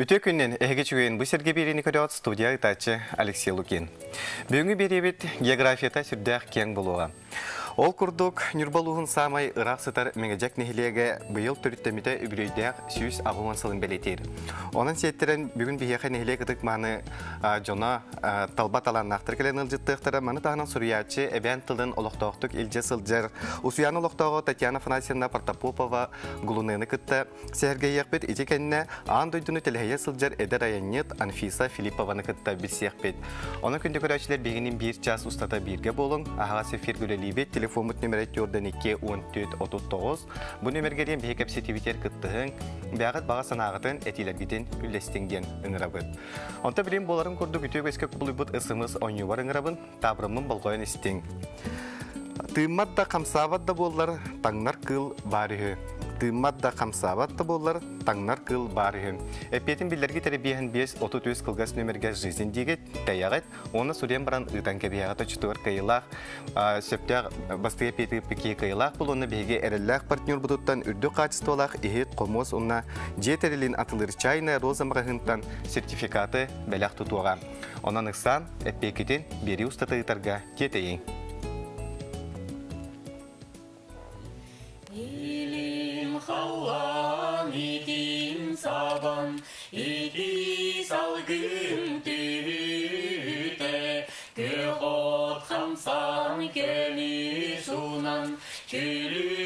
Үтө күннен әге чүген бұл серге бері Николаот студия ытачы Алексей Лукин. Бүгінгі беребет географията сүрдәқ кең болуға. Ол күрдік нүрбалуғын самай ұрақ сытар меңежек нехилеге бұйыл түріттеміде үбірейдәқ сүйіс ағуын сылын бәлетер. Оның сеттерін бүгін бейеқі нехиле кытык маны жона талбат алан нақтыр келен ылжыттықтыры маны тағынан сұриячы әбән тылын олықтауқтық илже сылжыр. Усуян олықтауғы Татьяна Фанасьевна Партапопова гулуныны кытты. Сәрге еқпет итекенне аң дойдуны телхейе сылжыр әдер аянет Анфиса Филиппованы кытта білсеқпет. Оны күнді көрәчілер бегінен бір час ұстата бірге болың. Ағаға сефир гүлелейбет телефон мут номер 2 14 Бұл номерге дейін бейкеп сетивитер баға санағытын әтилергіден үлестенген үңірабыд. Онта білем боларын көрді күтөк өске құбылыбыд ысымыз ойны бар істен. Тыммат да да таңнар. Тыммат да қамсават да болар, таңнар кыл барығы. Әпетін білдерге тәрбиен 5-30 кылгас нөмерге жизнь дегет, тәяғет, оны сүрен баран ұтан кәбияғыта чүтуар кайылақ, сөптәг бастыға петі пеке кайылақ бұл оны беге әрілләқ партнер бұдыттан үрді қачыстуалақ ехет қомос онна жетерілін атылыр чайна роза мағығынтан сертификаты бәләқ тұтуға. Онан ұқсан, әппекетін бері ұстатығытарға кетейін. Babam idi salgın tüte Gök otkan san gönü sunan Gülü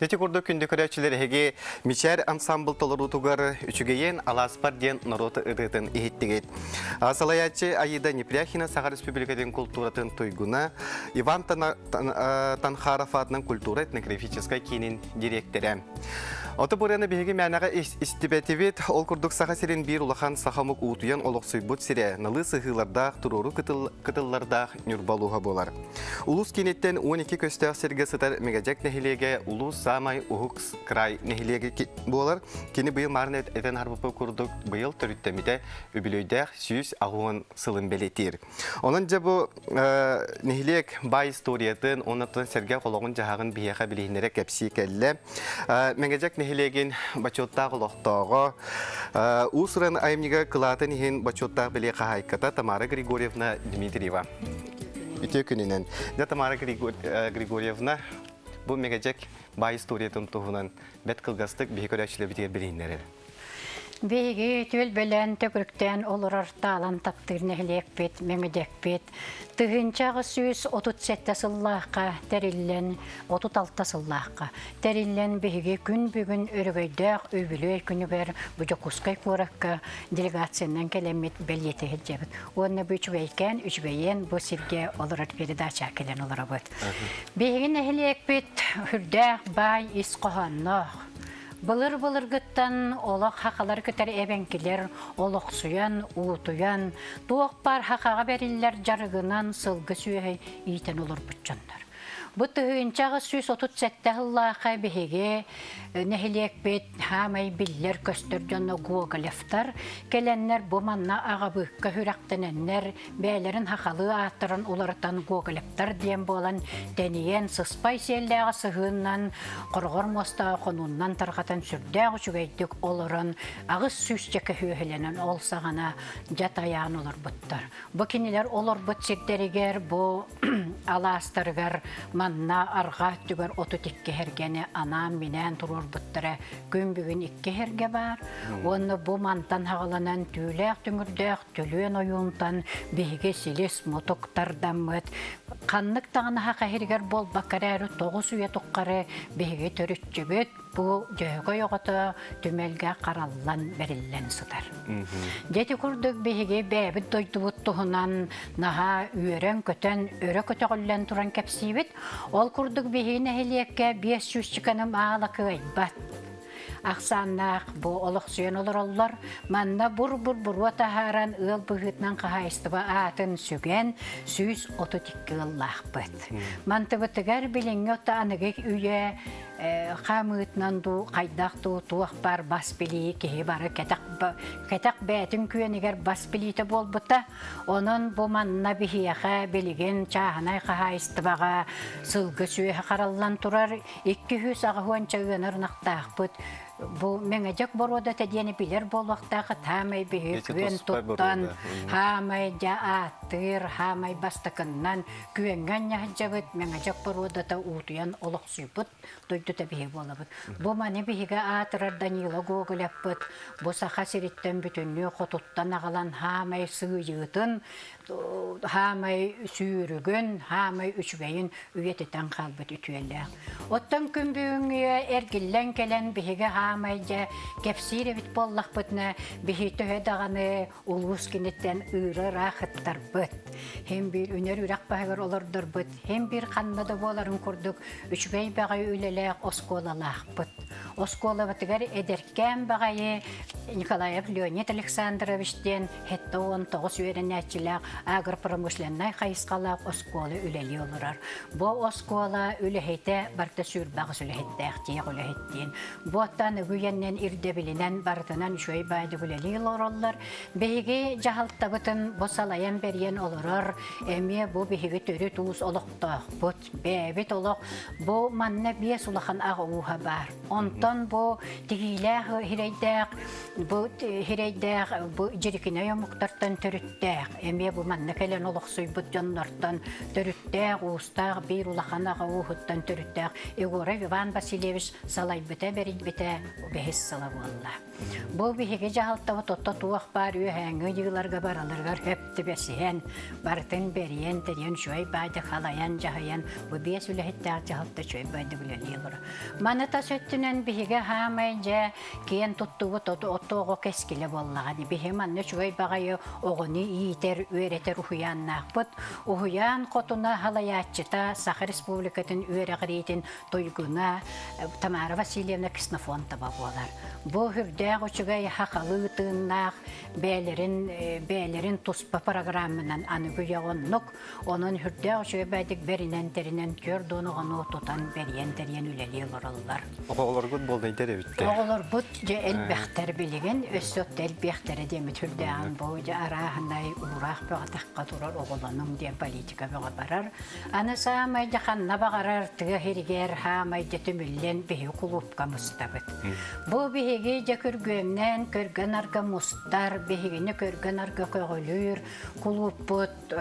Дети курду күнді көрәчілер әге мичәр ансамбл толыру тугар үчігейен аласпар ден народы ыдытын ихеттігет. Асалаячы Аида Непряхина Сахар Республикатын культуратын туйгуна Иван Танхаров атынан культура этнографической кейнин директоры. Оты бураны беге мәнәгә истибетивит ол курдук саха сирен бир улахан сахамык утуян олок суйбут сире налы сыхыларда туруру кытылларда нюрбалуга болар. Улус кенеттен 12 көстәк серге сытар мегажек нехилеге улус самай ухук край нехилеге ки- болар. Кини быйыл марнет этен харбыпы курдук быйыл төрүттемите үбүлөйдәк сүйүс агуын сылын белетир. Онын жа бу нехилек бай историятын онатын серге кологун жагын бияха билихинерек кепси келле. Нехилеген бачоттағы лохтағы. Усырын айымнига кылатын хин бачоттағы біле қағайката Тамара Григорьевна Дмитриева. Үте күнінен. Да Тамара э, Григорьевна бұл мегажек бай историятын туғынан бәт қылғастық бейкөрәшілі бітер білейінлері. Беги түл белән төкрүктән олорар талан таптыр нәһлекпет, меңедекпет. Тыгынчагы сүз отут сетте сыллааққа, тәриллен отут алта сыллааққа. Тәриллен беги күн бүгін өргөйдәк өбүлөй күнү бер бүҗө кускай коракка делегациянан келемет белете хеджебит. Онны бүчвейкен, үчбейен бу сирге олорар передача келен олорабыт. Беги нәһлекпет хүрдәк бай ис. Былыр былыр гыттан олақ хақалар көтер эбенкилер, олақ суян, уутуян, туақ бар хақаға бериллер жарығынан сылғы сүйей итен олар бұтчандар. Бу тыгынчагы сүз отут сәттәһыллаха биһиге нехилек бит хамай биллер көстөр жонно гоголевтар келеннер бу манна агабыкка хүрәктененнер бәлерин хахалы аттырын улартан гоголевтар диен болан дениен сыспай селләгы сыгыннан коргор моста конуннан таргатан сүрдәг үчүгәйдик олорон агыс сүз чеке хүһеленен ол сагана жатаян олар буттар бу кинилер олар бут сирдеригер бу аластыргар манна арга түгөр оту ана минен турор буттара күн бүгүн икке херге бар. Онны бу мантан хагаланан түүлээх түңүрдээх төлүөн оюунтан биһиге силис мотоктардаммыт каннык тагына хака хергер бол бакарару тогус уя туккары биһиге төрүччүбүт бу жөһөгө йогото түмелге караллан бериллен сытар Дети курдук биһиги бэбит дойдубут туһунан наһа үөрен көтөн өрө көтөгөллен туран кепсибит ол курдук биһине хелиекке биэс чүччиканым аала кыайбат Ақсаннақ бу олық сүйен олар олар, манна бур-бур буруа тахаран ыл бұғытнан қағайыстыба атын сүген сүйіз оту тиккі ыллақ бұд. Мантыбытыгар біліңі ота анығық үйе қамытнан ду қайдақ ду туақ бар бас білі кеге бары кәтақ бәтін күйенігер бас біліті бол бұта, онын бұ манна бігияға білеген чағанай қағайыстыбаға сылғы сүйе қараллан тұрар, екі хүс ағуан чағыныр нақтақ бұд, Бу меңежек борода тедени билер болвақтағы тамай туттан, борода, мгм. хамай жа аттыр, хамай бастакыннан күенген яхджабыт, меңежек борода та утуян олық сүйбіт, дойду та биһи болабыт. Бу мани биһиге атырар Данила Гоголяппыт, бу саха сириттен бүтүннү хотуттан ағалан хамай сыйытын, хамай сүйрүгін, хамай үчүгейін үйететен қалбыт үтүеллә. Оттан күн бүгүнгө эргиллен келен биһиге хамай же кепсире бит боллах бытна биһи төһө даганы улус кинеттен ыры рахыттар быт. Хем бир үнер үрак багыр олордор быт. Хем бир каннада боларын курдук. Үчүгей багай үлелек осколалах быт. Оскола эдеркен багайы Николаев Леонид Александровичтен хетте он тоғыз үйренәтчілік агр промышленной қайысқалақ оскола үлелі олырар. Бо оскола үлехейте барта сүрбағыз ирде бартынан үшөй байды үлелі олыралар. Бейге жағалттабытын босалаян берген олырар. Әме бу бейге төрі туыз олықтақ. Бот бәбет олық. Бу манна бес улахан ағы уға бар. Онтон бу тигилэх хирейдэх бу хирейдэх бу жирикине йомуктартан төрүттэх эме бу манна келен олохсуй бут жоннортон төрүттэх устах бир улаханага уухуттан төрүттэх Егоров Иван Васильевич салай бите берит бите бехис сала болла бу биһиге жаһалтта тотто туах бар үһәңгө йыгыларга бараларгар хөптү бесиһен бартын бериен терен шуай байды халаян жахаян бу биэс үлэхиттää жаһалта шуай байды бүлелиелер маната сөттүнен биһиге хаамай же киен туттугу тоту оттоого кескиле боллагани биһи манна шуай багайы огони иитер үеретер ухуяннаахпыт ухуян котуна халаяччыта саха республикатын үерегриитин тойгуна э, тамара васильевна кснофонтова болар бу хүрдээх учугай хакалы тыыннаах бээлерин э, бээлерин туспа программынан аныгуягоннук онун хүрдээх учугай байдык беринен теринен көр донугону тутан бериен териен үлели олороллар Оғылар гүд болды интере бітті. Оғылар әлбәқтер білеген, әлбәқтері түрдән бұл же арахынай урақ бұға таққа тұрар оғыланың де политика бұға барар. Аны самай же қанна бағарар тыға хергер хамай же түміллен бейі құлупқа мұстабыт. Бұл бейге же көргөннен көрген арга мұстар, бейгені көрген арга көғілір, құлуп бұт,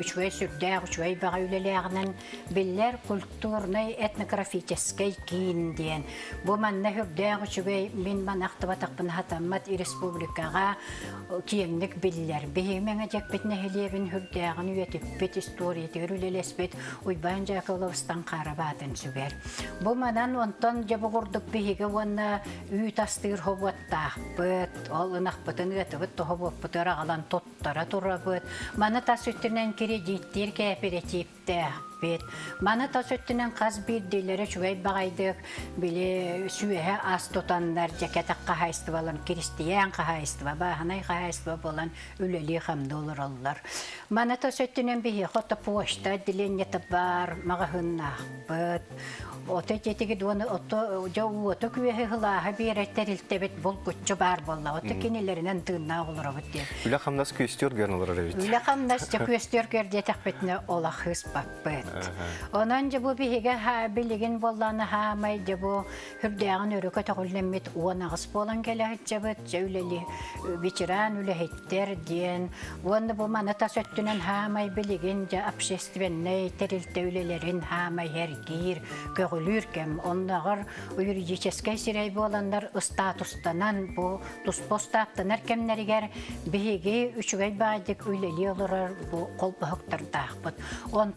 үчвей сүрдәг, үчвей баға үлеләғінен биллер культурный этнографический киін диен. Бу манна хүрдәг үчвей мин манақты батақпын хатаммат и республикаға киеңнік биллер. Беймеңе жек бетне хелебін хүрдәгін үйетіп бет история тегір үлелеспет уйбан жакыловстан қарабатын сүгер. Бу манан онтон жабы құрдық бейге онна үй тастыр хобуаттақ быт, ол. Маны тас үттінен кредиттер кооперативте бет. Маны тосөттүнен қаз бирдилері чугай бағайдық біле сүйеһе ас тотандар жакетак қахайстыбалар, кристиян қахайстыба, баханай қахайстыба болан үлели хамды олар олар. Маны тосөттүнен бихи хота почта диленнеті бар, мағахыннақ быт. Ота жетиги дуаны ото жау ото күеһе хылааһа биэрэттерилтебит бул гуччу бар болла. Ота кинилеринен тыыннаа олоробут диэн. Үле хамнас көстер гөрн олар эбит. Үле хамнас жа көстөр көрдетек бетне олах хыс баппыт. Онан бу биһиге ха билигин болланы хаамай жа бу хүрдäгин өрөкө тоголлеммит уонагыс болан келэхит жабыт жөйлели вечеран үлэхиттер диэн. Уонны бу маната сөттүнен хаамай билигин жа общественный терилте үлелерин хаамай хергир көгүлүр кем оннагар юридический сирей боландар статустанан бу туспостаптанар кемнеригер биһиги үчүгэй баадык үлели олорор бу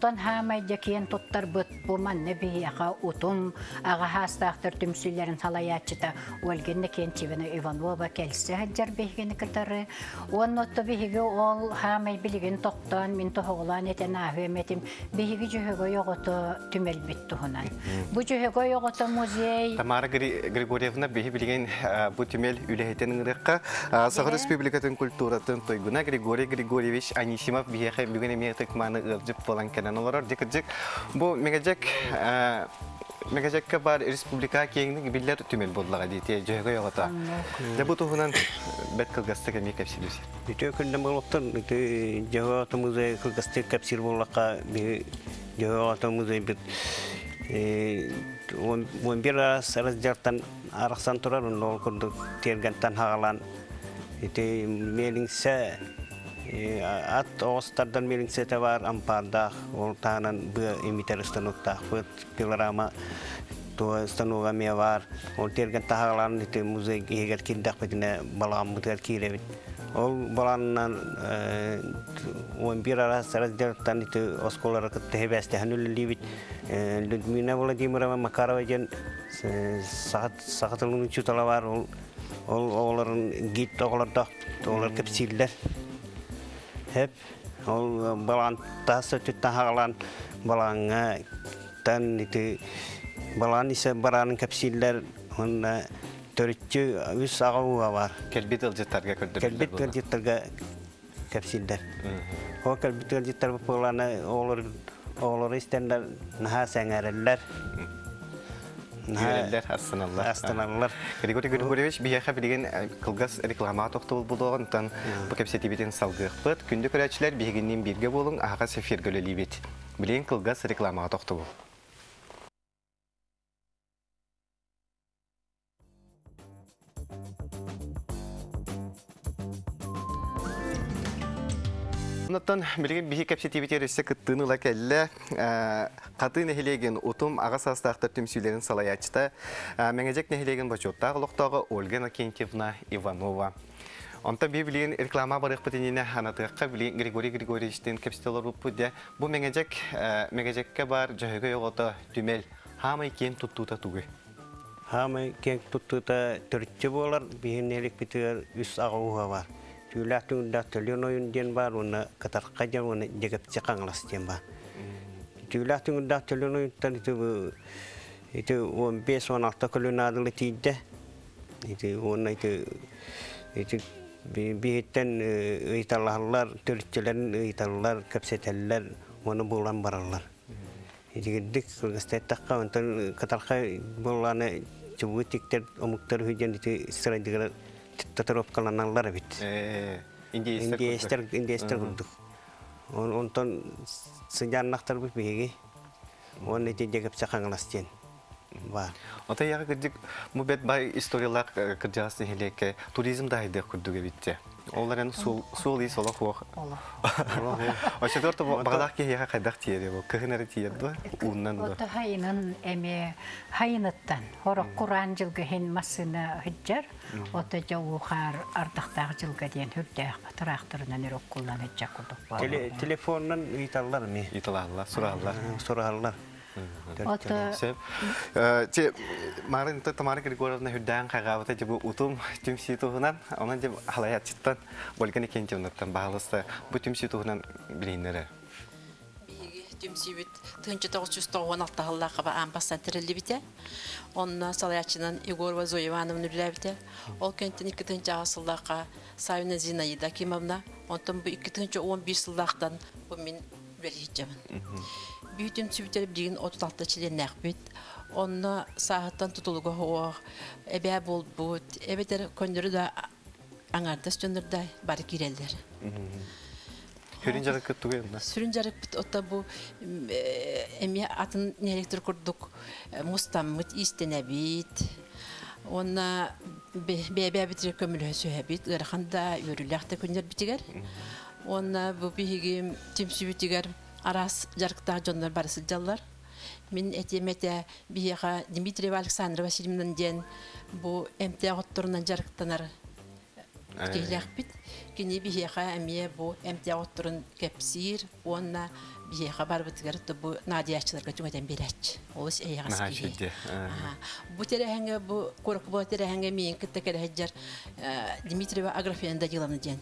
колбохоктардаахпыт онтон хаамайда киен туттарбыт бу манна биһиаха утум ага хаастаахтар түмсүллерин салаячыта уэлгенне киен чибена иванова келсе хаджар биһигени кытары оннотто биһиги ол хаамай билигин токтон мин тохоголан этен аахыметим биһиги жөһөгө йогото түмелбит тухунан бу жөһөгө йогото музей Тамара Гри- Григорьевна билген э, бу түмел үлехетен ыңырыққа Сахар Республикатын культуратын тойгуна Григорий Григорьевич Анисимов бихе бүгін еметік маны ыржып болан кенен олар декіржік бу мегажек мегажекке бар республика кеңнің биллер түмел болдыға дейті жөйгө йоғыта. Де бу туһунан бет кылгасты кеме кепсилүс. Ите күндә булыптыр, ите җават музей кылгасты капсир буллакка би җават музей бит э он бир сарас жартан араксан турар, ул күндү тергентен хагалан. Ите мелиңсе ат остардан мелиңсе те бар ампарда, ол танан бу эмитер станоктах, бу пилорама то стануга ме бар ол терген тахалан ите музей егер киндак бетине балам мутер киребит ол баланнан он бир ара сараздертан ите осколара кытте хебесте ханул ливит Людмила Владимировна Макарова жен сағат сағатылың чутала бар ол ол оларын гид оғларда олар кепсиллер хеп ол балан тасы түттахалан балаңа тан ите балан исе баранын кепсиллер онна төрүтчү үс агауга бар Келбит ылжыттарга көрдүр. келбит көлжиттарга кепсиллер о келбит көлжиттар боланы олар олар истендер наха сәңәреллер Юреллер астаналар. астаналар Григорий Григорьевич бияха билген кылгас реклама тоқтол булдыгын тан бу кепсетибитен салгыппыт. Күндө көрәчләр бигеннен бирге болың ага сефир гөлелибит. Билен кылгас реклама тоқтол. Оннан билген бихи кепсетибитер эссе кыттыны келле каты нехилеген утум ага састактар түмсүлерин салаячта меңежек нехилеген бачоттагы локтогы Ольга Накентьевна Иванова. Онта би билген реклама барык битине ханатыкка билген Григорий Григорьевичтин кепсетелер буппу де бу меңежек меңежекке бар жөһөгө йогото түмел хамай кен туттута тугы. Хамы кең туттута төртчі болар, бейінелік бітігер үс ағауға бар. Түйіләқтің да төлен ойын ден бар, оны катарқа жан, оны дегепте қаңлас ден бар. Да төлен ойынтан ити бұ, ити 15-16 күлін адылы тейді. Ити оны ити, ити кәпсетелер, оны болан баралар. Идигидик кыргызстаттакка онтон катарка сырайдыгар татаровкаланалар бит. Э Индиестер индиестер курдук. Онтон сыжаннактар бит биги. Он ити дегеп сакаңластен. Ба. Ота яга мубет бай историялар кырдыгасы хелеке туризм да курдуга битте. Оларын сул сул и сола хуак. Ошо дорто багадак ке яга кайдак тиере бу. Кыгынары тиерди. Уннан да. Ота хайынан эме хайныттан хорок Куран жылгы хин масына хиджар ота ардактагы жылга өрөк куллан. Телефоннан ми. Италалар, сураллар. Сураллар. Те марын та тамара Григорьевна хүдән кагавата жибу утум туһунан, онан халаят читтан багылысты. Бу тынчы жүз алты бите. Онна салаячынан Егорова Зоя Ивановна біле бите. Ол тынчы ағасыллақа Савина Зинаида Кимовна. Бұл тынчы он бұл жамын. Бүйтім сүбітер білген 36 член бит. Онна сағаттан тұтылығы хоқ, әбә бол бұд, әбетер көндірі да аңардас жөндірді күттүгө эмне? Сүрін жарық бит отта бу м, э, эме атын мустаммыт истене бит. Онна. Онна бу биһиги тимсү битигәр арас жарыкта жоннор барысы жаллар. Мин этемете бияга Дмитриева Александра Васильевнан ден бу МТ отторунан жарыктанар Киләхбит. Кини бияга әмие бу МТ отторун кепсир, онна бияга бар битигәр бу надиячыларга түгәдән бирәч. Олыс а. Ага. Бу терәһәңгә бу корк бу терәһәңгә мин китте кәрәҗәр Дмитриева Аграфенда диланы ден.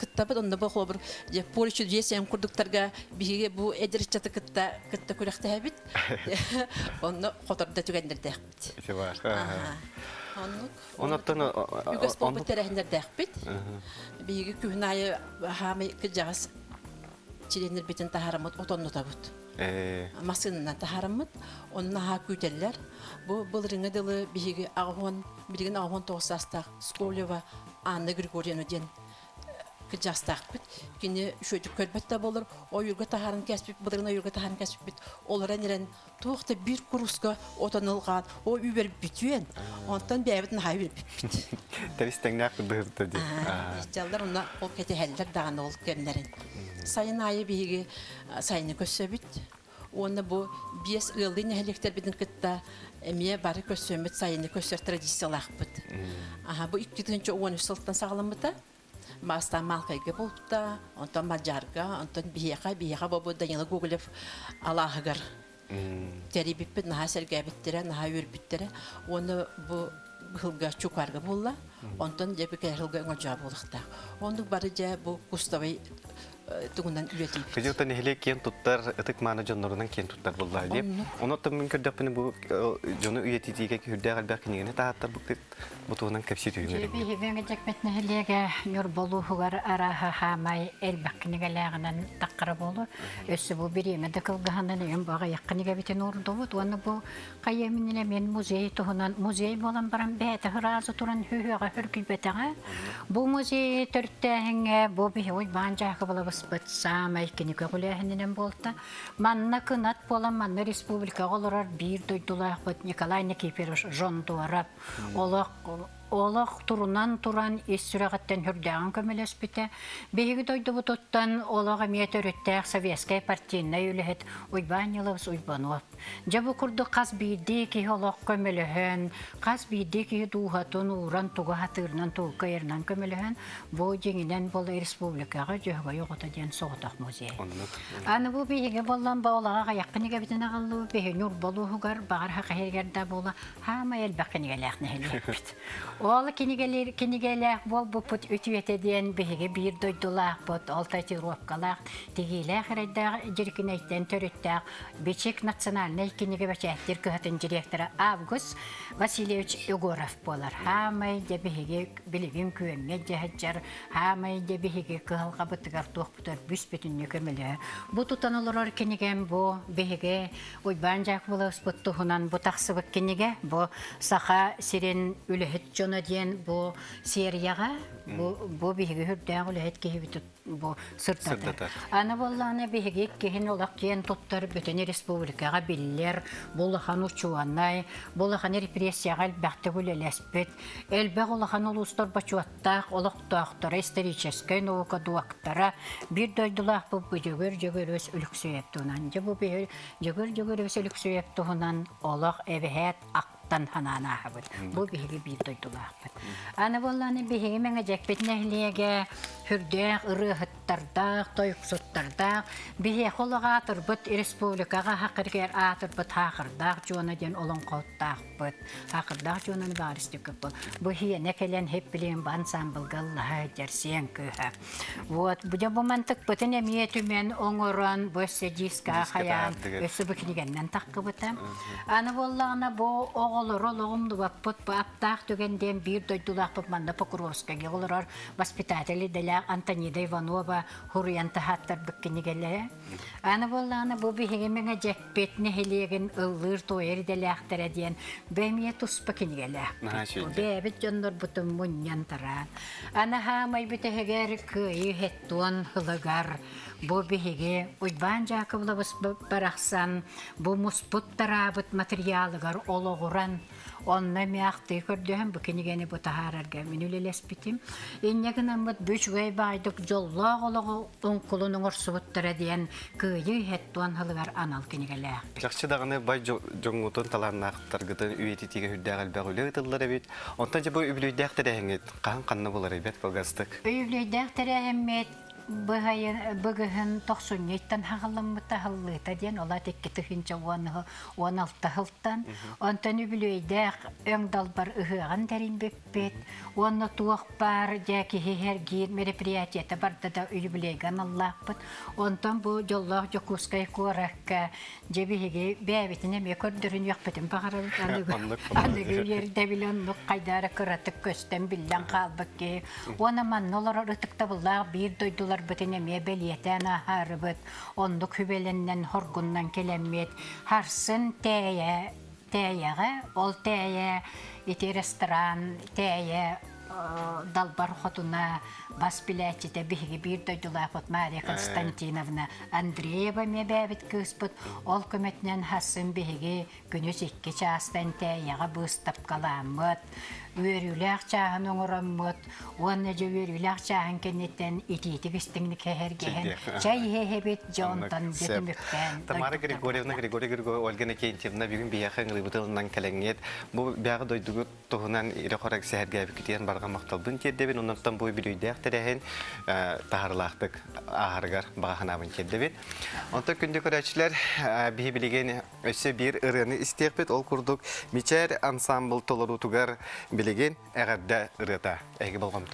кыттабыт онда бу холбур же поличу жесем курдуктарга биһиге бу эдер ичәте кытта кытта күрәхтә бит. Онда хоторда түгәндердә бит. иче бар. Ага. Оннук. Онаттан Үгәс бол бит терәһендер бит. Биһиге күнайы хамы кыҗас чиренер битен тахарамыт отонну табыт. э Масынынан тахарамыт, онна ха күтәлләр. Бу был рыңа дылы биһиге агон, билген агон тоғсастақ Сколева Анна Григорьевна ден кыжастақ бит. Кине шөйдү көрбәттә булыр. О юрга тахарын кәсбит, булырына юрга тахарын бит. Олара нерен туакта бир курска отонылган. О үбер битүен. Онтан бәбитен хайбер бит. Тәбистәңнәк быһырты ди. Жалдар уна ол кете хәлләр даган ол кемнәрен. Сайын айы биге сайыны көссөбит. Оны бу биес ылды нәһлектер бидин кытта эмие бары көссөмөт сайыны көссөр традициялах бит. Аха бу 2010 сылтан сагламыта. Маста малкайга булта, онтон маджарга, онтон бияка, бияка бу Данила Гуглев Аллахыгар. Терибиппит наха сергәбиттере, наха үрбиттере. Оны бу хылга чукарга булла. Онтон жепи кәрилга оңа булыкта. Онды бары же бу куставай тугундан үйретип. Кыжыта нехле кен туттар ытык мана жоннорунан кен туттар булла дип. Оны та мин көрдөппүн бу жону уятитиге хүрдө галбак кинегне тааттар бу кет бутунан кепси нур болу хугар араха хамай элбаккинеге лагынан таккара болу. Өссө бу биреме де кылгаһандан ем бага яккынеге битен урду бут. Оны бу кайеминне мен музей тухунан музей болан хыразы туран. Бу музей бу банжа бат самай кинеге гуләһеннән болта. Манна кынат болан манна республика олорар бир дойдулах бут Николай Никифорович жон Олах турунан туран советская Уйбанов. Жабы курды каз биде ки олак көмеләһен, каз биде ки дуһатын уран туга ернан көмеләһен. Бу җиңнән бол республикага җөһгә югыта дигән согытак музей. Аны бу биге боллан баулага якыныга битенә галлы бе нур болугар багар хакыйгәрдә була. Хама ел бакыныга ләхне хәлбит. Ол кинигелер кинигелер бол бу пут үтүете диен биге бир дойдулак бот алта тировкалак тигиле хәрәдә җиркинәйтен төрөттә бичек национальный киниге бәчәттер көһәтен директоры Август Васильевич Егоров болар. Хамай де биге билигин күәнгә җәһәҗәр хамай де биге кылга бутыгар тук бутар бүс бөтен нөкемеле. Бу тутаналар кинигем бу биге ой банжак булыс буттуһунан бу тахсыбык киниге бу саха сирен үлехет жона диен бу серияга бу бу биге хүрдән бу сырдатар. Аны болланы биһиги киһин олақ киен туттар бүтүн республикага биллер, булахан учуанай, булахан репрессияга элбәхте бүлелеспет, элбәг улахан улустар бачуаттак, олоқтоақтара исторической наука дуактара, бир дойдулах бу бүгөр жөгөрөс үлүксөйеп тунан, же бу бир жөгөр жөгөрөс үлүксөйеп туһунан олақ эбеһет ақтан ханана хабыт. Бу биһиги бир дойдулахпыт. Аны болланы биһиги меңе жекпет нәһлиеге хүрдәк, ырыһыттардак, тойксуттардак, биһи холога атырбыт республикага хакыргер атырбыт хакырдак жона ден олон коттакпыт. Хакырдак жонаны барыстык бу. Хиене келен хеп билен бан самбылгалла жерсен көһә. Вот, бу жабы мантык бытын эмие түмен оңорон тартыгы. өсү бикинигеннен таккыбыта. Аны боллагына бу оголорологумду баппыт бу аптак түгенден бир дойдулак бу манда Покровская геолорор воспитатели деля Антонида Иванова хурьянта хаттар бикинигеле. Аны боллагына бу бихигеменге жекпетне хелеген ыллыр тойер деляхтара диен бемие тус бикинигеле. Наха, шүйде. Бебит жоннор бутун муньян таран. Ана хамай битегер кыйы хеттуан хылагар. Бу биһиге Уйбан Жаковлабыс барахсан, бу муспут тарабыт материалыгар ологуран. Онна мяхты көрдөһөн бу кенигени бу тахарарга минүлелес битим. Иннеген аммат бүч байдык жоллог ологу онкулунун орсубуттара диен кыйы хеттуан хылагар анал кенигеле. Жақсы дағаны бай жоңғутын таларнақтаргытын үйеті тиге хүрдәғіл бәғілі ұтылар әбет. Онтан же бұл үбілүйдәқ тәрәңет қаған қанны болар әбет қолғастық. Өйүлөйдәк тәрәһәммет быгыһын тохсуньйттан хагалламмыта диэн ола тыхынча хылтан онтон өң далбар уонна туох мероприятиета барда да онтон бу жоллоох жокускай куоракка жебиһиги ме көрдөрүн аныгы кыратык уона ырытыкта буллаах дойдулар бытыне ме белиетен ахарыбыт ондук хүбеленнен хоргуннан келеммет харсын тәйе тәйеге ол тәйе ити ресторан тәйе э, далбар хотуна бас билетите биһиги бир дойдулаапыт Мария Константиновна Андреева ме бәбит кыспыт ол көмөтнен хасын биһиги күнүс икки чаастан тәйяга быстап каламмыт үөрүлээх чааһын оҥороммут уонна же үөрүлээх чааһын кеннеттен итиитик истиңни кэһэргэһэн. Сиддек, чай хеһэбит жонтон Сэп. детимүктен Тамара Григорьевна, Григорий Григорьевна, Ольга Никентьевна, оннан білуйдәқ тәрәхін тағырлақтық ағарғар бағаханабын кердебін. Онта күнді көрәчілер бейі білеген өсі бір ырыны істеқпет, ол күрдік мичәр ансамбл толыру тугар білеген әғарда ырыта, әгі болғам.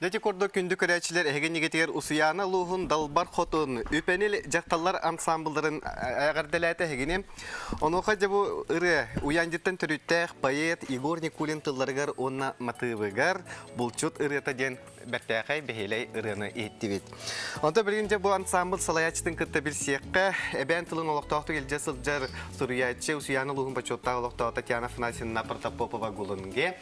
Дәти кордо күнді көрәчілер әген егетігер ұсыяны лухун далбар қотын, үпәнел жақталар ансамблдарын әғарділәті әгене. Онуға жабу ыры ұяндеттен түріттәқ поэт Игор Никулин тылларғар онна матывығар, бұлчут ұры ден бәттәқай бәхелей ұрыны еттівет. Онда білгенде бұл ансамбл салаячтың кітті бір сеққа әбән тылын олықтақты келже сылжар сұруячы ұсыяны луғын бачоттағы олықтаğı Татьяна Фнасина Протопопова гулынге.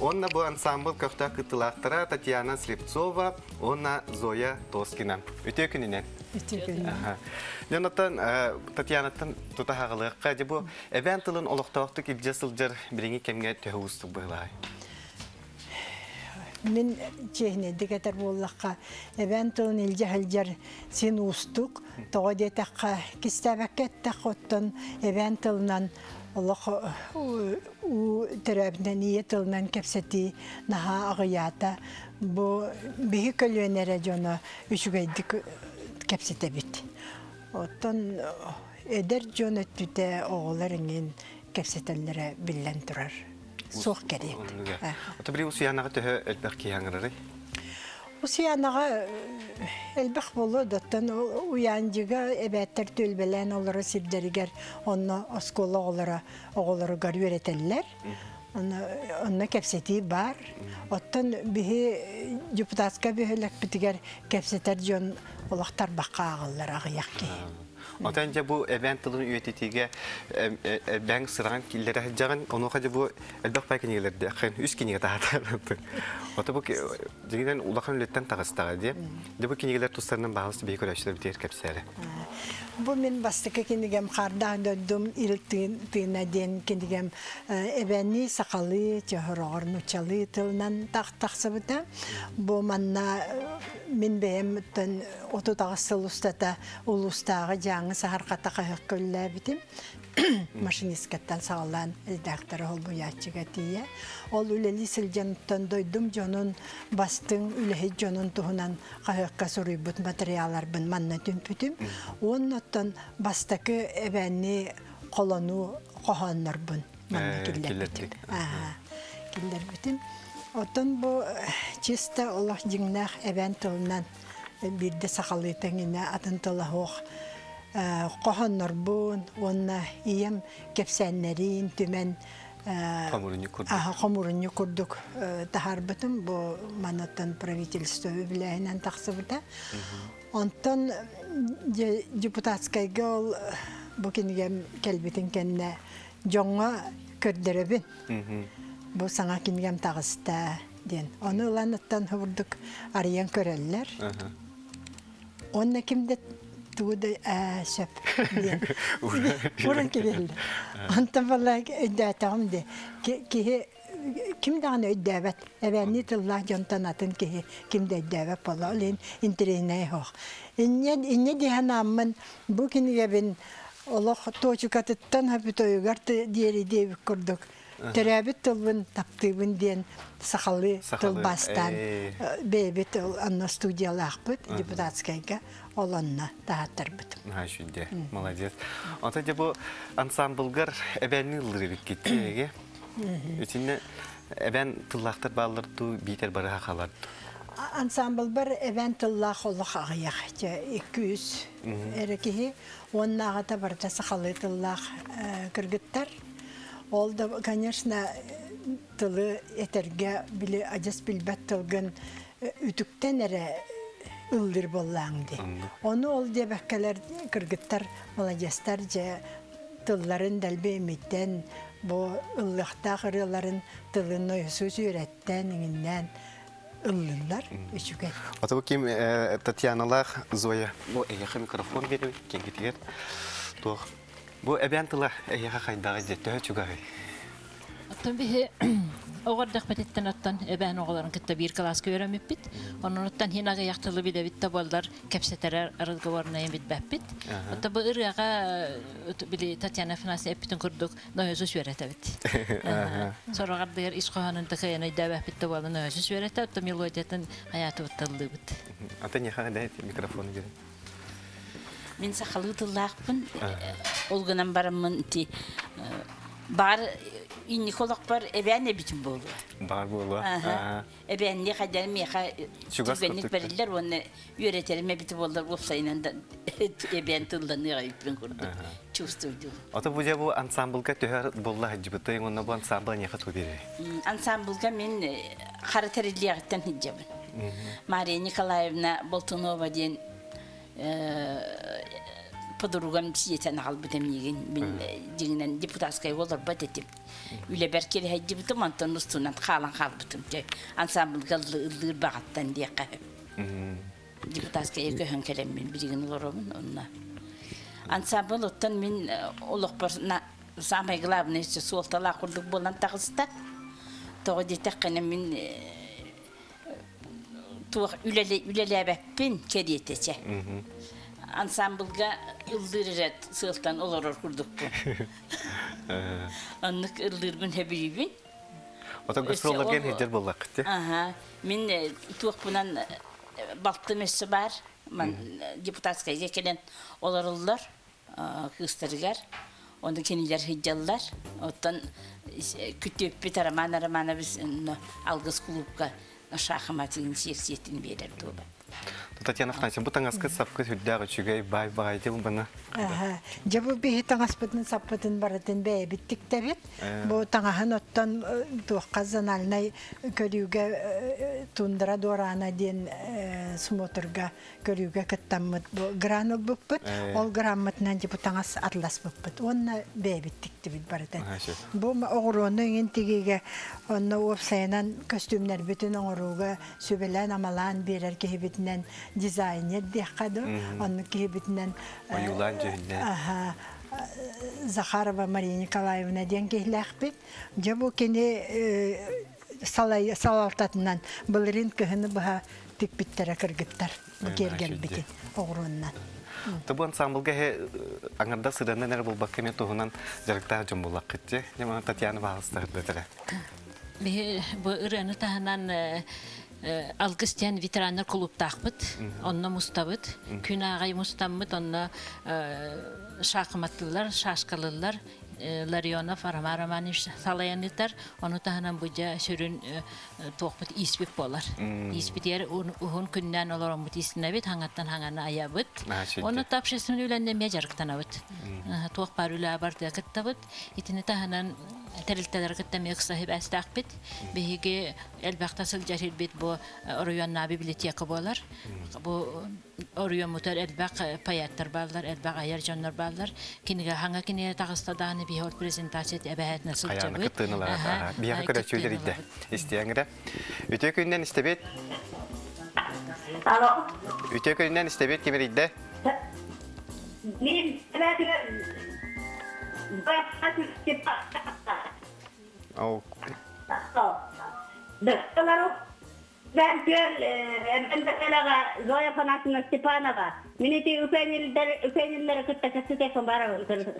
Онна бұл ансамбл көқта кытылақтыра Татьяна Слепцова, онна Зоя Тоскина. Өте күнінен. Jonathan Татьянаттан тутахағылыққа де бұл әбән тылын олықтақты келже сылжар біріңі кемге төхуыстық Мен чехне дегетер боллаққа эбен тылын илже хәлжер сен устук тоға детаққа кистәбәккеттәк оттон эбен тылынан Олох у терәбнән ие тылынан кепсети наха агыята бу биһи көлөнере жона үчүгәйдик кепсете бит. Оттон эдер жон өттүтә оголарыңын кепсетелләре биллән. Сух керек. Ота бір ұсыянаға төхі әлбәқ кейаңырары. Усиянаға элбэх болу доттан уянжыга эбәттер төлбелен олары сирдеригер онна оскола олара оголары гар үйретеллер. Онна кепсети бар. Оттан биһи депутатска биһилек битигер кепсетер жон олақтар баққа ағыяқ кей. Отан жа бу эвент тылын үйететиге бәң сырған киллер жаган оны хажы бу элбек бай кинелерде хэн үс кинеге таатар. Ота бу дигән улахан леттен тагыстага ди. Ди бу кинелер тустарынан багысы бей көрәчләр битер кепсәре. Бу мен бастыка кинегем харда дөдүм илтин тинаден кинегем эбәнни сакалы чахырор нучалы тылнан так таксыбыта. Бу манна мен бәем тен отутагысыл устата улустагы жаңы сахарката кайык көллә битим. Машинисткаттан сагалан редактор ол бу ячыга тие. Ол үлели силжанттан дойдум жонун бастың үлеһи жонун туһунан кайыкка сурыйбыт материаллар бын манна түмпүтүм. Оннотон бастакы эбәнни колону коханнар бын. Манна киллер. Ага. Киллер битим. Отон бу чисто Аллах жиңнах эбән тылынан бирде сакалыйтыңына атын тылахох коханнар бун, онна ием кепсәннәрин түмен Хамурыны күрдүк. Аха, хамурыны күрдүк. Тахар битим бу манаттан правительство биләһенән тахсыбыта. Онтон депутатскай гол бу кингем келбитин кенне жоңга көрдөрөбүн. Бу саңа кингем тагыста ден. Оны ланаттан хурдук арыян көрәлләр. Онна кимде тууда сөп. Уран кебелди. Анта бала өйдәтәм де. Ки ким дагы өйдәбәт. Әбәнни тылла җантанатын ки ким дә өйдәбәт бала лен интерене хох. Инне инне дигән аммын бу кингә бин Аллах точукаттан хабитойгар диери дебик күрдүк. Терәбит тылбын таптыбын ден Сахалы, тылбастан э. бебит анна студиялахпыт депутатскайга оланна. Ha şüdde. Молодец. Ата жа бу ансамблгар эбәнни лырыбык китеге. Үтүнне эбән тыллактар баллар ту битер барга халар. Ансамбл бар эвент тыллах олох агыях. 200 эрекеһи оннагата барта сахалы тыллах кыргыттар. Ол да, конечно, тылы этерге биле ажас билбет тылгын үтүктен эре ылдыр боллаңды. Оны ол дебеккелер кыргыттар молодецтар же тылларын дәлбеймиттен бу ыллыхта кырыларын тылын ойсуз үйрәттен иңиннән ыллылар үчүгә. Ата бу ким Татьяналар Зоя. Бу эйе микрофон берүү кен китер. Тох. Бу эбән тыла эйе хайдагы жеттө чугай. Бетиттен оттон эбээн оҕолорун кытта биир класска өйрөмүппит. Онун оттон хинага яктылы билебит да болдар кепсетерер разговорная бит бәппит. Бу били Татьяна нойозу сүрәтәбит. Сорогардыгар исхоһанын тахаяна дәбәппит да болду нойозу сүрәтә, отто мелодиятын хаяты микрофон берүү. Мен сақалы тыллақпын, ол гынан барамын ти бар инниколок бар эбән эбитин болу. Бар болу. Аха. Эбән не хадәр меха түгенник берилер, оны үйрәтерме бити болдар вопсайнан да эбән тылдан гайыппен курду. Чувствую. Ото бу жа бу ансамблга төһөр болла хаҗбыты, онна бу ансамбл не хату бире. М, Ансамблга мен характерилиягыттан хиджабын. Мария Николаевна Болтунова ден э, подругам тиетен албы демеген мен дигинен депутатская болар бат этим. Үле беркели хаҗибытым антон устунан халан халбытым. Ансамблга ылдыр багаттан дияка. депутатская көһөн келем мен билигин олоромун онна. Ансамбл оттан мен олох бар на самый главный все суолтала курдук болан тагыста. Тоо дитеккене мен туох үлеле үлелебеппин кедиетече. Ансамблга ылдырырат сылтан олорор курдук бу. Аннык ылдырбын хебирибин. Ото гастроллар ген хеджер боллак те. Ага. Мен туох бунан балты мессе бар. Мен депутатская келен оларылар, кыстыргар. Онда кенилер хиджаллар. Оттан күтөп бит арамана арамана ны алгыс клубка шахматын сексиетин берер туба. Татьяна Афанасьевна, бу таңаскы сапкы хүддәгы чүгәй бай бай дил буны. Аха. Жабы бихи таңаспытын саппытын баратын бәй биттик табит. Бу таңаһын оттан туаққа заналнай көрүгө тундыра дорана ден смотрга көрүгө кыттаммыт бу гранул буппыт. Э. Ол грамотнан жабы таңас атлас буппыт. Онна бәй биттик табит баратын. Бу огорону ин тигиге онна уопсайнан костюмнар бүтүн оңоруга сүбелен амалан берер кихибитинен дизайнер дияққады. Онны кихибитинен Оюлан. Ага. Захарова Мария Николаевна ден кехләхпит. Жабу кене салай салалтатынан былырын кыһыны баха тик биттер кыргыттар. Бу Ага, кергел шүлде. бити огоруннан. Та бу ансамблга хе аңарда туһунан жарыкта жом буллак китте. Яма Татьяна. Бе бу таһанан алгыстен ветераннар клубтахбыт, онна мустабыт, күн агай мустаммыт, онна шахматтылар, шашкалылар, Ларионов, Арама Романович салаянытар, оны таһанан буҗа сүрүн тоқпыт испит болар. Испит ер уһун күннән олорон бут истинә бит, хаңаттан хаңаны аябыт. Оны тапшысын үләнне мәҗәрктан абыт. Тоқ бар үлә бар да кыттабыт. Итине кытта мек сахиб астак бит. Беге элбакта сыл жарил бит бу Оройонна библиотека болар. Бу Оройон мутар элбак паяттар балдар, элбак аяр жоннор балдар. Киниге ханга кине тагыста даны би хол презентация эбәһәт насыл Аяны кыттыналар. Бия кыра чүлдер иде. Истияңгә. Үтө күннән истебет. Алло. Үтө күннән истебет кимер иде. Мен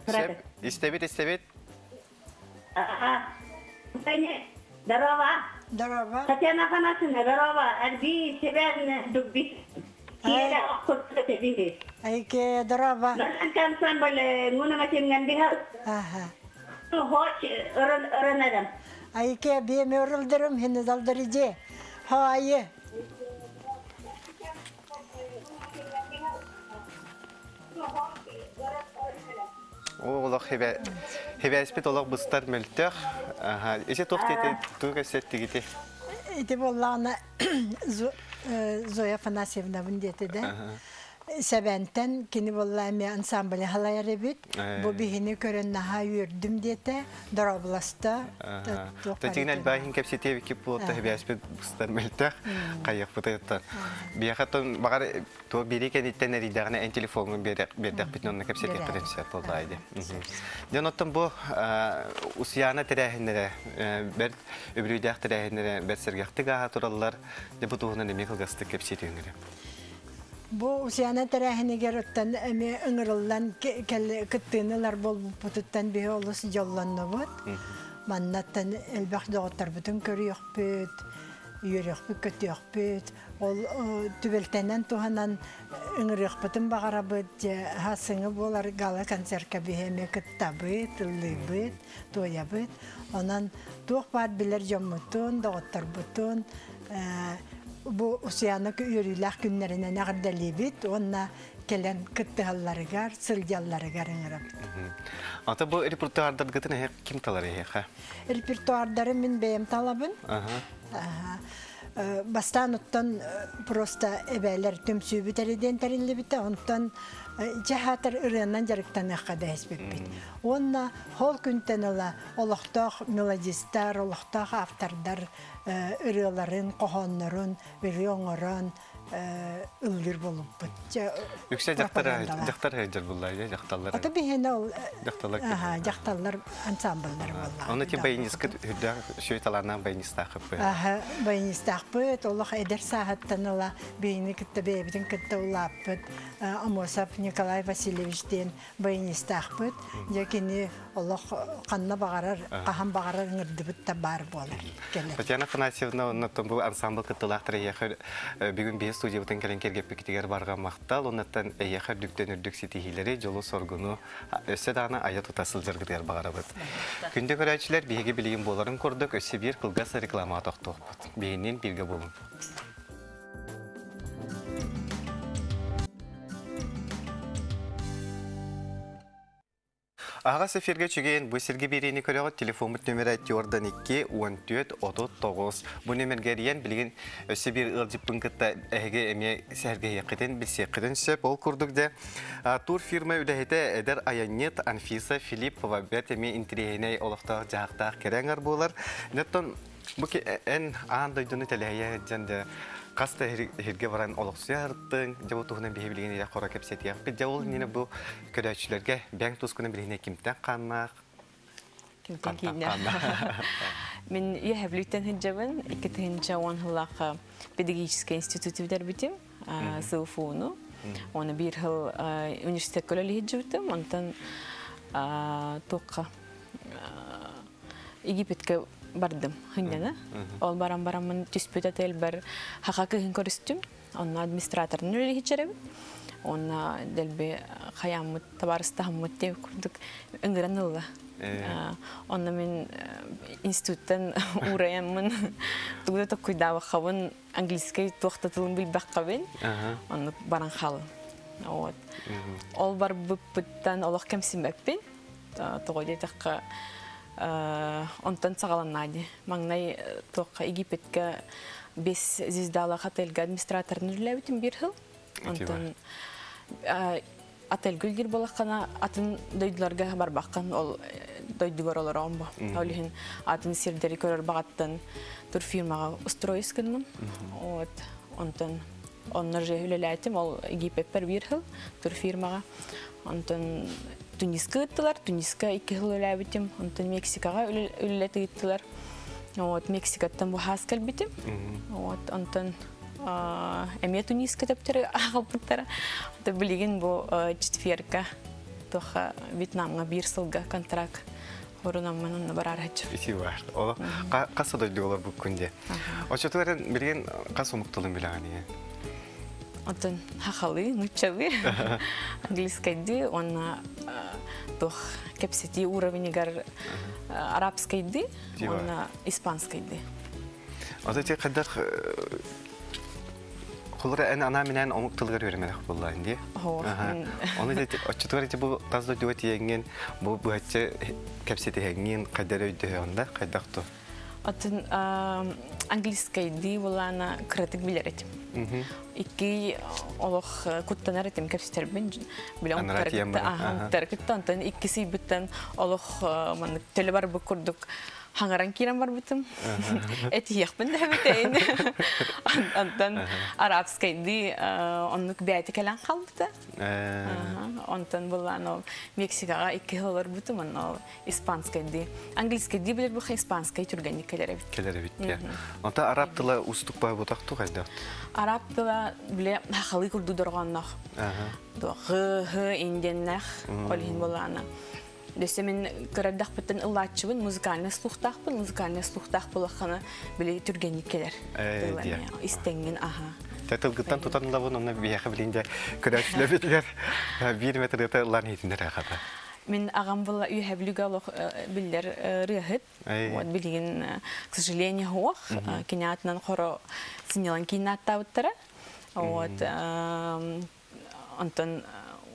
Sırada. Истебет, истебет. Aha. Üpeni Darova. Дарова. Tatyana Panasına Darova. Erbi seven dubbi. Kira kutsa tebili. Айке Аха. Öğren öğrenelim. Айке бе мөрүлдөрүм хине далдырыжы. Хайы. Испет олох быстар мөлтөх. Аха, эже тохтете туга сеттигите. Ити боллана Зоя Афанасьевна бүндеті де. Сәбәнтен кини болла эми ансамбль халайар бит. Бу бихини көрөн наха үрдүм дете. Доробласта. Та тигнел байхин кепсете кип болта хебе испет быстар мөлтөх. Кайык бутайта. Биахатон багар то бири кен иттен эн берек бердек бит оттон бу бер өбрүдәк бер тураллар. Бу усяна тәрәһинегер оттан эми ыңырыллан кыттыынылар бол путуттан бихи олус жолланны бут. Маннаттан элбах доғыттар бүтін көріяқ бүт, үйеріяқ бүт, көтіяқ бүт. ол э, түбелтенен туһанан ыңырыахпытын бағарабыт же хасыңы болар гала концертка биһеме кыттабыт ыллыйбыт туоябыт онан туох баар билер жоммутун доҕотторбутун э, бу усуяны үйөрүлэх күннеринен агырдалибит онна келен кыттыһалларыгар сылдьалларыгар ыңырабыт Ата бу репертуардар гытын эһэ ким талар эһэ? репертуардары мен бэйем талабын Бастан оттон э, просто эбәлер төмсүбүтериден тариллибите, онтон жахатыр ырыанан жарыктан аққа дәйсбеппит. Онна хол күнтен ыла олохтоох мелодистар, олохтоох автордар э, ырыаларын, кохоннорун, бири оңорон ыллыр болуппут. Жа- Үксе жактар пропагандалар. жактар хэжер буллар я жакталар. Ата бихене ол Жакталар. Ага, жакталлар ансамбльдар болла. Оны ти байнискы хүдә шөй таларынан байниста хыппы. Аха, байнистақпыт, олық әдер сағаттан ола бейні кітті бейбітін кітті улаппыт. Амосап Николай Васильевичтен байнистақпыт. Жекені олық қанна бағарар, қахан бағарар ыңырдыбыт та бар болар. Татьяна Афанасьевна онна том бу ансамбль эйяхыр бүгүн бие студия бутын келен кергеп бикитигер барга мактал оннаттан эйяхыр дүктен үрдүк ситихилери жолу соргуну өсө дана ая тутасыл жыргытер багарабыт. Күндө көрәчләр биеге билигин боларын көрдүк өсө бир кылгас реклама токтоқпут. Бейинен бирге болун. Аға сеферге чүген бұл серге берейіні көріғі телефон бұт нөмір әтті ордан 2 14 39. Бұл нөмірге рейен білген өсі бір ұлжыппын күтті әйге әме сәрге еқіден білсе қыдын сөп ол күрдік де. Тур фирма үләйті әдір Аянет Анфиса Филиппова бәт әме интерейіне олықтағы жағықтағы кереңір болар. Нөттон ке ән аң дойдыны тәләйе жәнді Каста херге баран олықсуярттың, жабу білген ере қора кәпсет яқ. Бид жауыл нені бұл көрәтшілерге бәң кімтен қаннақ, Кимтен қантақ кейне. қаннақ. Мен яһаблүтен хиджабын, ике тыгынча он хыллака педагогический институт битер битим, СУФУну. Оны бир хыл университет көлөлü хиджабытым, онтан тоққа Египетке бардым хыннана. Ол барам барамын түспөт отель бар хака кыһын көрүстүм. Онна администратордун үле хичеребит. Онна делбе хаяммыт табарыстахмыт деп курдук ыңгыранылла. Э. Онна мен институттан ураяммын. Тугда та куйдава хавын английский тоқтатылын билбек кабын. Ага. Онны баран хал. Вот. Ол бар бүппіттен олық кәмсімбәппен. Тоғыде таққа онтан сағаланады. Маңнай тоққа Египетке бес звездалы отельге администраторын үләбітін бір хыл. Онтан отель гүлдер болаққана атын дойдыларға бар баққан ол дойдугар олар омба. Олихин атын сирдері көрір бағаттан тур фирмаға. Вот. Онтан оннар же үлеләтим, ол Египетпер бір хыл тур фирмаға. Онтан Туниска ыттылар, Туниска ике хыл үләбитим, онтан Мексикаға үлеләті ыттылар. Вот, Мексикаттан бу хаскал битим. Вот, онтан эме Туниска тептер ағалпыттар. Онта билеген бу четверка тоха Вьетнамга бир сылга контракт. Орунамман онна барар хачу. Ити бар. Олар күнде. Онтан хахалы, нучалы, английскайды, онна тох кепсети уровенегар арабскайды, онна испанскайды. Ода те қадар Құлыры ән ана менен омықтылғыр өрімелік болла инде. Хо, мен- Оны де очы туары те бұл тазды дөт еңген, бұл бұғатчы кәпсеті еңген қадар өйді онда булана кратик билерет. Икки олох куттанар этим кепстербин антан иккиси биттен олох ман теле бар бу курдук. Хаңаран кирен бар битим. Эти яхпын да битейн. Антан арабскайды оннук бәйти калан калбыта. Онтан булано Мексикага икки хылар битим, ано испанскайды. Английскайды билер бу испанскай түргән келер бит. Келері бит. Онта араб тылы устук бай бұтақты қайда. Араб тыла биле хахалы курду дорганнах. До г г инденнах олин болана. Дөсе мен көрәддақпыттан ыллаатчыбын, музыкальный слухтақпын, музыкальный слухтақ болаққаны біле түргенік келер. Э. Истенген, аха. Тәтілгіттен тұтанла бұны, оны бияқы білінде күрәшілі бітілер. Bir метр өте лан етіндер ақата. Мен ағам была үйәблігі алох білдер рыхыт. Вот билигин, э, к сожалению, хуах. Кинятнан хоро синелан кинатта уттара. Вот. эм, Онтон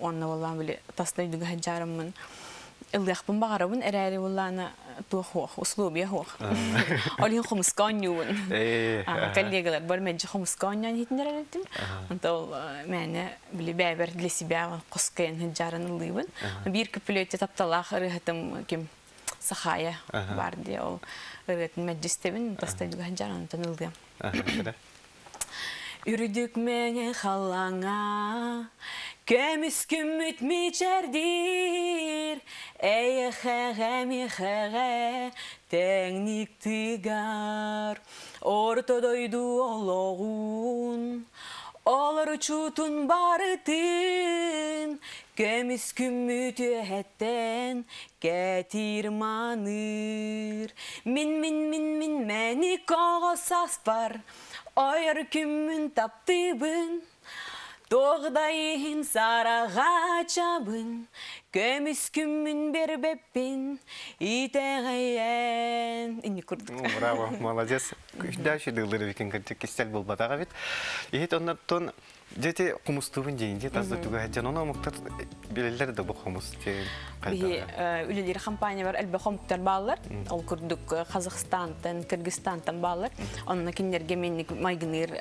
онна боллан биле тастай дүгә хаҗарыммын. Болланы тух хуах, услуби хуах. Олин хумскан юын. Э, А, коллегалар бар мен хумскан ян хитнер әлетим. Онта ул мәне биле бәбер для себя кускайын хаҗарын лыбын. Бир көпөлөтә тапталах рыхтым ким сахая бар ди ол. Үрдік мене халаңа, көміс күміт мечердір, әйі хәғә мехәғә, тәңнік тігар, ортодойду олығын, олар чутун барытын, көміс күміт өһәттен, кәтір маныр. Мин, мин, мин, мин, мәні қағасас бар, Ойыр күмін таптыбын, тоғдайын сараға чабын, көміс күмін бербеппін, итәғайен. Ине күрдік. Браво, молодец. Дальше дылдыры викин кертик кистел был батага бит. И это он тон Дети кумустубун дейинде тазда түгә җан оны муктар билелер дә бу кумус те Бихи үлелер компания бар, әлбә хомуктар баллар. Ол күрдік Қазақстантан, Кыргызстантан баллар. Онна кинлерге менник майгыныр,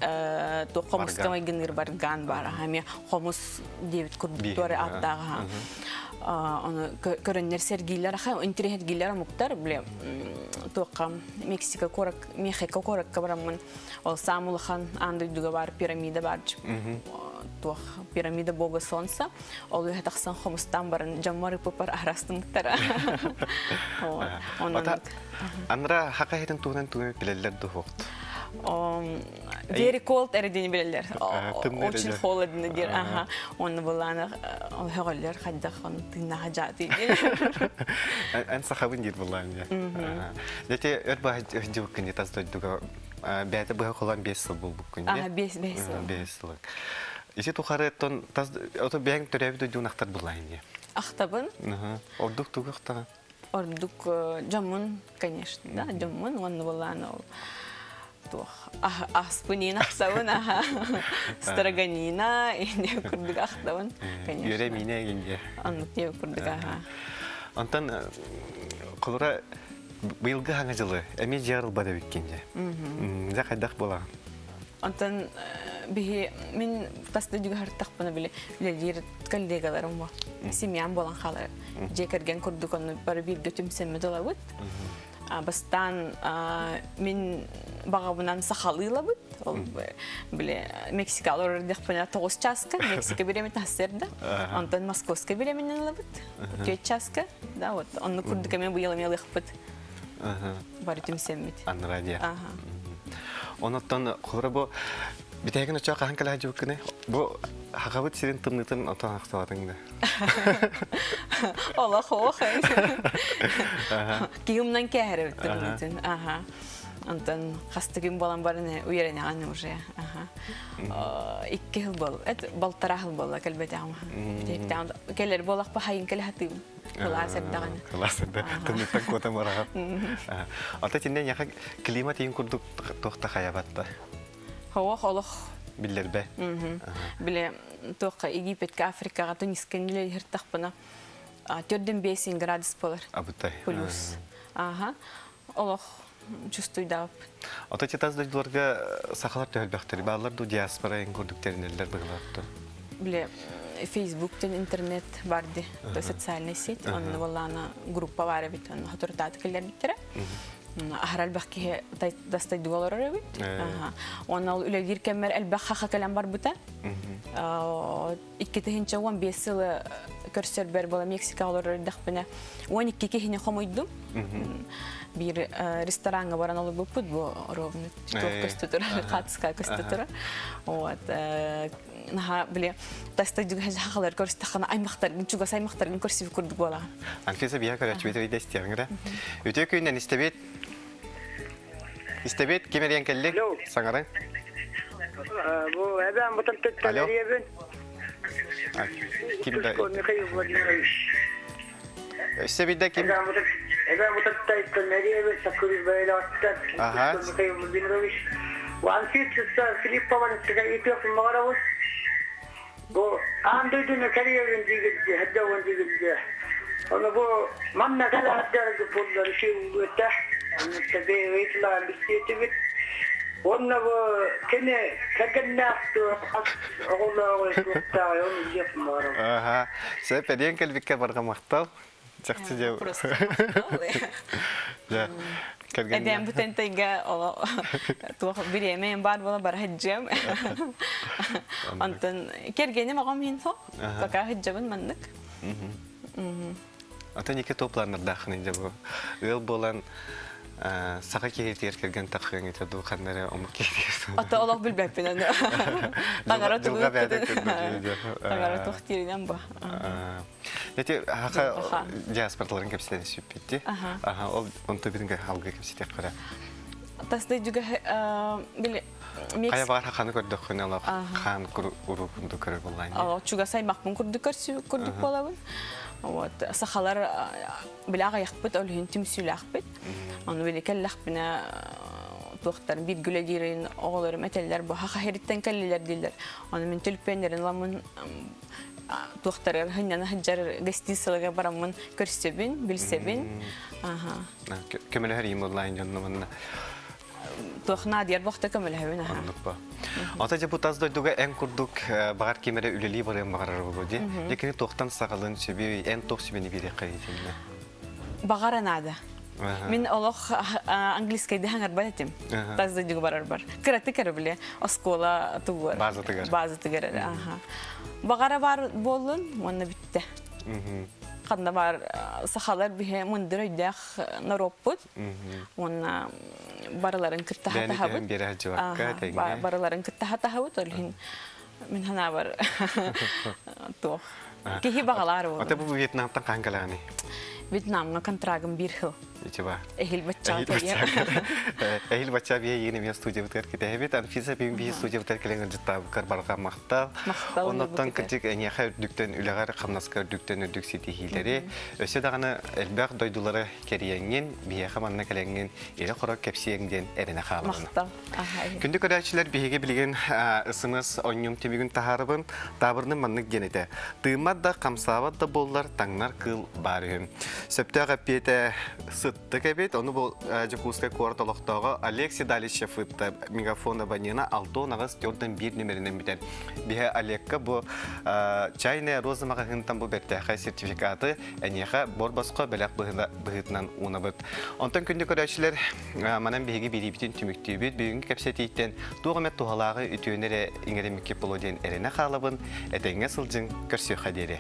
то хомуска майгыныр барган. бар. Хами хомус күрдік Би, торе ага, аттага. Оны көрөннер сергейлер, ха интернет гейлер муктар, биле тоқа Мексика корак, Мехико корак барамын. Ол самулхан андай дуга бар, пирамида бар. Тух пирамида бога солнца. Ол үһә тахсан хомустан барын жаммары. Онан Ата Анра хака хитен туган туган билелер ду хокт. Um, very cold белелер. А, тым Очень холодно дер. Ага. Он буланы он хәгәлләр хәддә хан тына хаҗаты. Ан сахабын дит булган я. Дети өт ба җу кини тазда дуга бәте бу холан 5 ел бул бу кини. Ага, бес- бес. 5 ел. Исе тухары тон таз ото бәң төрәбе ду нахтар булган я. Ахтабын Аха. Ордук тугыктан. ордук жамун, конечно, да, жамун он буланы ол. Аспунин ахсабын, аха. Строганина, и не күрдік ахтабын, конечно. Йөре мине гинде. Анны теп күрдік, аха. Антан кулра быйылгы хаңа жылы эми жарыл бада биткенде. За кайдак була. Антон бихи мен таста жүгө хартакпына биле биле жер коллегаларым бар. Семьям болан халар. Жекерген курдук аны бары бир götüm семе долабыт. Бастан мен багабынан сахалыйлабыт. Ол б- биле Мексикалар дехпена 9 часка, Мексика. Антон Московска береме лабыт. 4 часка. Да, вот. Он курдук мен тüm семмит. Анрадия. Бу битеген оча кахан кала жукне. Бу хагабыт сирен тымнытын отан акталатыңда. Ола хох. Киюмнан кәһәре үттүрүтүн. Аха. Антон хастыгым балам барыны уйрәнә аны уже. Аха. Икки хил бол. Эт балтара хил бол кәлбәтә ама. Тектән келер болак па хайын келе хатым. Кылар сәддәгән. Классында тымнытын кота марага. Ата тинден яха климат ин курдук тохта хаябатта. Хава холох. Биллербе. Биле тоққа Египетке, Африкаға, Тунискенле хертақпына. Төрден 5 градус болар. Абытай. Плюс. Ага. Олох чувствуй да. Ата тетаз дөлдөргө сахалар төлбөктөр. Балар ду диаспора ин курдуктеринелер быгылатты. Биле Фейсбуктен интернет барды. Социальная сеть. Он валана группа бар бит. Он хатуртат келер биттер. Ахрал дуалар бит. Ага. Он ал кемер элбах хаха калам бар бута. Икки тегенче он бес жылы көрсөрбер бола Мексика олар дахпына. Он икки кихине хомойдум. Бир э, ресторанга баран олар бупут бу ровно туох көстүтөр, катыска көстүтөр. Вот наха биле таста аймактар, чуга саймактар бола. Анфиса бия келлек. Бу. Кимдә? Михаил Владимирович. Истәбетдә ким? Әбән бутын әбән бутын төттәләриебен. Сакырыз байлаттан. Ага. Михаил Владимирович. Ванфит Филиппован тегәйтеп магарабыз. Бу андыйдын кәриебен дигезде, хәддәвен дигезде. Оны бу манна кала хәддәге булдар ши үтә. Аны тәбе вейтла бистетибит. Онна бу кене кәгәннәфтү оғылауы туқта, оны жеп марам. Аха. Сәп пәден келбиккә барга мактал. Чакчы җау. Ja. Кергән. Эдем бүтән тайга ола тух биремен бар бола бар хаҗҗам. Антын кергене магам хин со. Пока хаҗҗабын мандык. Ата нике топланыр дахны инде бу. Ыл болан сака кегетер келген такын ите ду ханнары омук кегетер. Ата олак билбәп мен аны. Таңара бәдә күрдү. Таңара тиридән ба. Аха. диаспортларын кепсетен сүппетти. Аха. Аха, ол онто биринге халга кепсетек кара. Тасты биле Кая Мекс бар хаканы көрдүк күн ала Аха. хан урупунду көрөр булган. Ала чуга саймакмын күрдүк көрсү күрдүк болабын. Вот сахалар билага якпыт олхин тимсүл акпыт. Аны биле келлах бина тохтар бир гүлегирин оголор метеллер бу хака хериттен келлелер дилер. Аны мен төлпенерин ламын тохтар хыннан хаҗар гостицияларга барамын көрсөбүн, билсебин. Аха. Көмөлөр им онлайн жонномун. Тохна дияр бохта көмөлөбүн. Аха. Андыкпа. Ата же бу тазда дуга эн курдук багар кемере үлели барым багар булды. Лекин токтан сагалын сөбү эн ток сөбүнү бире кайдын. Багара нада. Мен олох английский балетим. Ага. Тазда жүгү барар бар. Кыраты кыры биле. Оскола тугар. База тыгар. База тыгар. Аха. Багара бар болун, монна битте. Канда бар сахалар бихе мундыр өйдәх нароппут. Онна бараларын кырта Бәни хата тәһәм бире җавакка тәңгә. Бараларын кырта хата хабут олхин. Мен хана бар. Тох. Кихи багалар бу. Ата бу Вьетнамтан кангаланы. Вьетнамга контрагым хил. Ичеба. Эхил бачча Эхил бачча. Эхил бачча бие йени мен студия бутер ките хебет Анфиса бин бие студия бутер келен життап кар барга мактал. Мактал Оннан бу ките. кичик эне хәр дүктен үләгәр камнаскар дүктен дүк сити хилдәре. Өсө дойдулары бие хаманна келенген эле кора кепсиеңден эрене ысымыз оньюм тахарыбын табырны генете. Тыымат да да боллар таңнар кыл барым. Сөптәға пете сытты кәбет, оны бұл жекускай куарталықтағы Алексей Далишев ытты мегафона банена алтон ағыз тёрден бір нөмерінен бітен. Бе Олекка бұл чайная роза мағағынтан бұл бәттәқі сертификаты әнеға борбасқа бәләқ бұғытынан унабыт. Онтан күнді көрәчілер манан бейге бейді бітін түміктейбіт, бүгінгі кәпсетейттен туғымет туғалағы үтіөнері иңеремекке болу ден әріне қалабын, әтәңе сылжың көрсі қадері.